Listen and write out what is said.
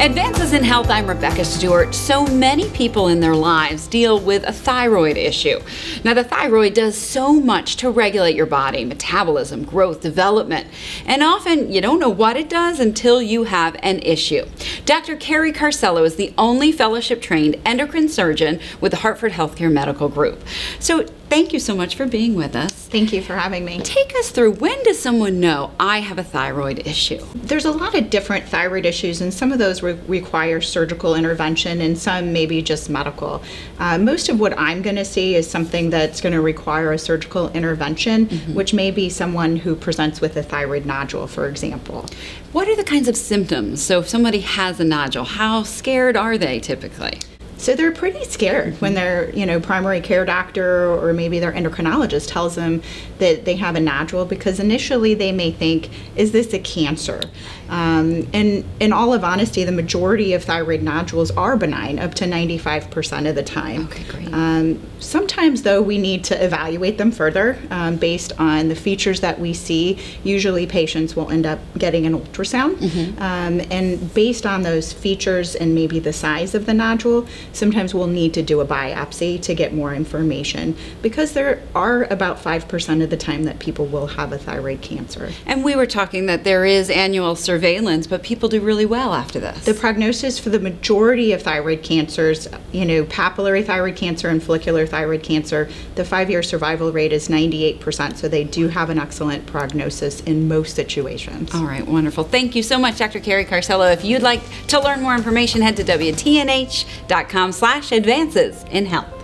Advances in Health, I'm Rebecca Stewart. So many people in their lives deal with a thyroid issue. Now, the thyroid does so much to regulate your body metabolism, growth, development, and often you don't know what it does until you have an issue. Dr. Carrie Carsello is the only fellowship trained endocrine surgeon with the Hartford Healthcare Medical Group. So, thank you so much for being with us. Thank you for having me. Take us through when does someone know I have a thyroid issue? There's a lot of different thyroid issues, and some of those re- require surgical intervention, and some maybe just medical. Uh, most of what I'm going to see is something that's going to require a surgical intervention, mm-hmm. which may be someone who presents with a thyroid nodule, for example. What are the kinds of symptoms? So, if somebody has a nodule, how scared are they typically? So they're pretty scared when their, you know, primary care doctor or maybe their endocrinologist tells them that they have a nodule because initially they may think, is this a cancer? Um, and in all of honesty, the majority of thyroid nodules are benign, up to 95% of the time. Okay, great. Um, sometimes, though, we need to evaluate them further um, based on the features that we see. Usually, patients will end up getting an ultrasound, mm-hmm. Um, and based on those features and maybe the size of the nodule, sometimes we'll need to do a biopsy to get more information because there are about 5% of the time that people will have a thyroid cancer. And we were talking that there is annual surveillance surveillance, but people do really well after this. The prognosis for the majority of thyroid cancers, you know, papillary thyroid cancer and follicular thyroid cancer, the five year survival rate is 98%. So they do have an excellent prognosis in most situations. All right, wonderful. Thank you so much, Dr. Carrie Carsello. If you'd like to learn more information, head to WTNH.com slash advances in health.